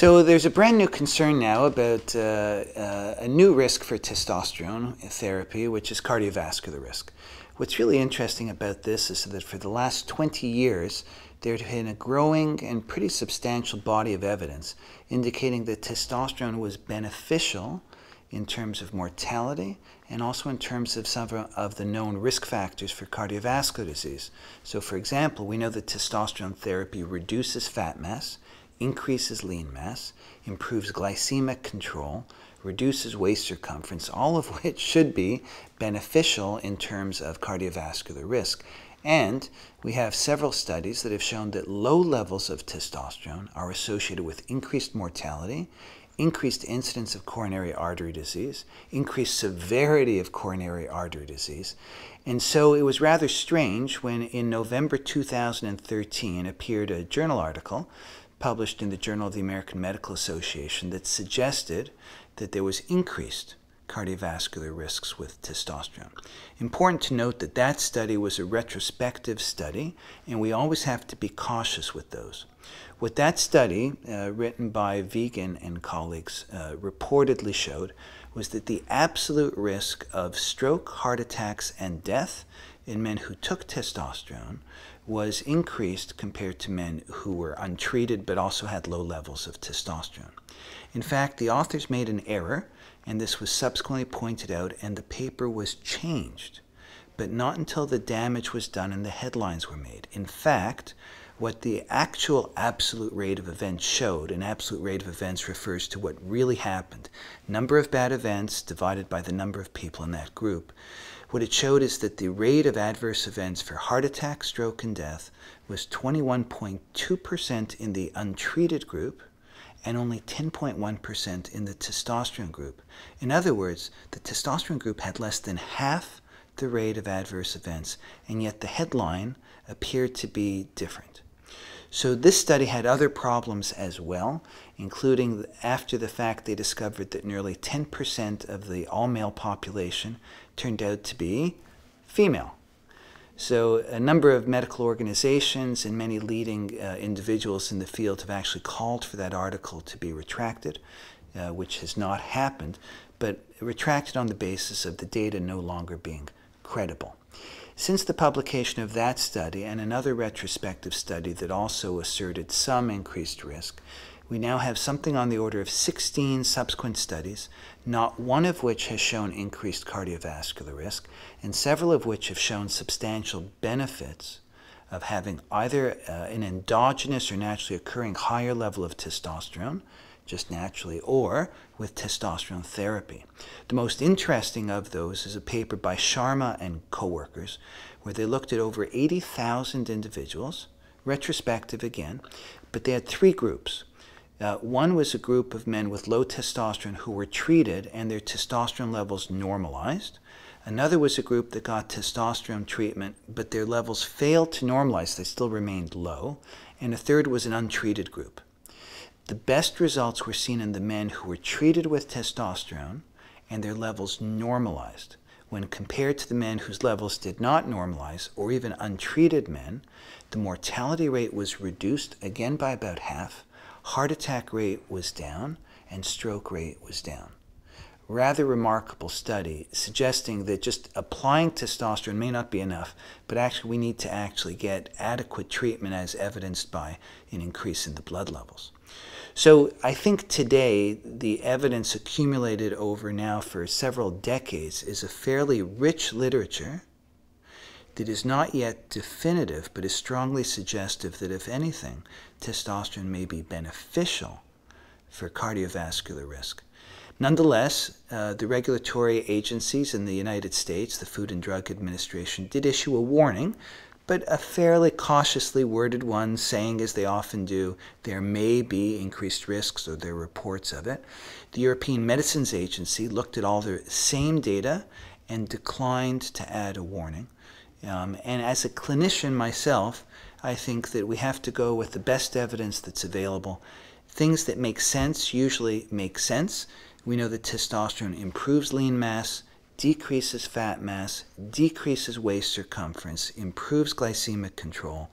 So there's a brand new concern now about uh, uh, a new risk for testosterone therapy, which is cardiovascular risk. What's really interesting about this is that for the last 20 years, there's been a growing and pretty substantial body of evidence indicating that testosterone was beneficial in terms of mortality and also in terms of some of the known risk factors for cardiovascular disease. So, for example, we know that testosterone therapy reduces fat mass, increases lean mass, improves glycemic control, reduces waist circumference, all of which should be beneficial in terms of cardiovascular risk. And we have several studies that have shown that low levels of testosterone are associated with increased mortality, increased incidence of coronary artery disease, increased severity of coronary artery disease. And so it was rather strange when in November 2013 appeared a journal article published in the Journal of the American Medical Association that suggested that there was increased cardiovascular risks with testosterone. Important to note that that study was a retrospective study, and we always have to be cautious with those. What that study, uh, written by Vigen and colleagues, uh, reportedly showed was that the absolute risk of stroke, heart attacks, and death in men who took testosterone was increased compared to men who were untreated but also had low levels of testosterone. In fact, the authors made an error and this was subsequently pointed out, and the paper was changed, but not until the damage was done and the headlines were made. In fact, what the actual absolute rate of events showed, an absolute rate of events refers to what really happened, number of bad events divided by the number of people in that group. What it showed is that the rate of adverse events for heart attack, stroke, and death was 21.2% in the untreated group and only 10.1% in the testosterone group. In other words, the testosterone group had less than half the rate of adverse events, and yet the headline appeared to be different. So this study had other problems as well, including after the fact they discovered that nearly 10% of the all-male population turned out to be female. So a number of medical organizations and many leading uh, individuals in the field have actually called for that article to be retracted, uh, which has not happened, but retracted on the basis of the data no longer being credible. Since the publication of that study and another retrospective study that also asserted some increased risk, we now have something on the order of 16 subsequent studies, not one of which has shown increased cardiovascular risk, and several of which have shown substantial benefits of having either uh, an endogenous or naturally occurring higher level of testosterone, just naturally, or with testosterone therapy. The most interesting of those is a paper by Sharma and co-workers, where they looked at over 80,000 individuals, retrospective again, but they had three groups. Uh, one was a group of men with low testosterone who were treated and their testosterone levels normalized. Another was a group that got testosterone treatment, but their levels failed to normalize. They still remained low. And a third was an untreated group. The best results were seen in the men who were treated with testosterone and their levels normalized. When compared to the men whose levels did not normalize, or even untreated men, the mortality rate was reduced again by about half, heart attack rate was down and stroke rate was down. Rather remarkable study suggesting that just applying testosterone may not be enough, but actually we need to actually get adequate treatment as evidenced by an increase in the blood levels. So I think today the evidence accumulated over now for several decades is a fairly rich literature that is not yet definitive but is strongly suggestive that, if anything, testosterone may be beneficial for cardiovascular risk. Nonetheless, uh, the regulatory agencies in the United States, the Food and Drug Administration, did issue a warning, but a fairly cautiously worded one, saying, as they often do, there may be increased risks or there are reports of it. The European Medicines Agency looked at all the same data and declined to add a warning. Um, and as a clinician myself, I think that we have to go with the best evidence that's available. Things that make sense usually make sense. We know that testosterone improves lean mass, decreases fat mass, decreases waist circumference, improves glycemic control,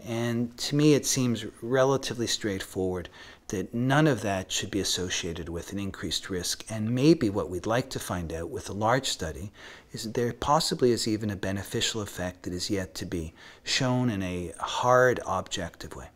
And to me, it seems relatively straightforward that none of that should be associated with an increased risk. And maybe what we'd like to find out with a large study is that there possibly is even a beneficial effect that is yet to be shown in a hard, objective way.